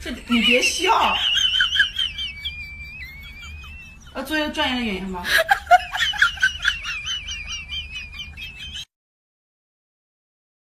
这你别笑。要做一个专业的演员吗